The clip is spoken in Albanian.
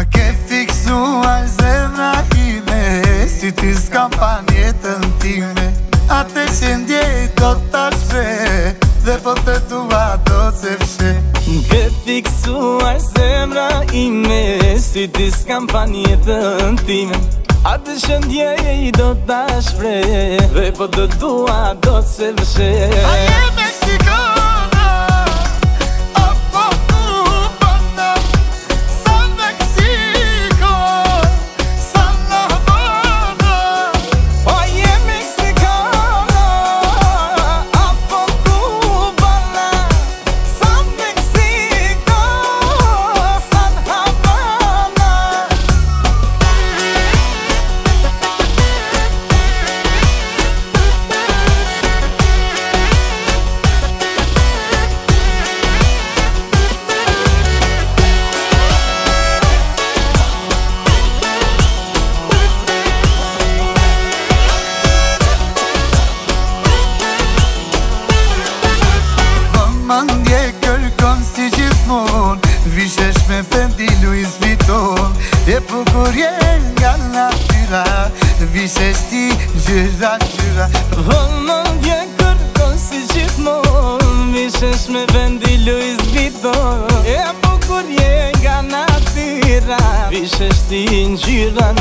Më ke fiksua zemra ime Si ti s'ka pa njetën time Ate te qëndje i do t'a shpe Dhe po të tua do t'se pshe Më ke fiksua zemra ime Si ti s'ka pa njetën time A të shëndje i do t'a shpre Dhe po të dua do t'se vëshe A jebe mangje kërkon si gjithmon Vishesh me fendi Luis viton E bukurje nga natyra Vishesh ti gjyra gjyra Vol mangje kërkon si gjithmon Vishesh me fendi Luis viton E bukurje nga natyra Vishesh ti gjyra gjyra